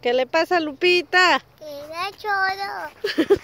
¿Qué le pasa Lupita? Que era choro.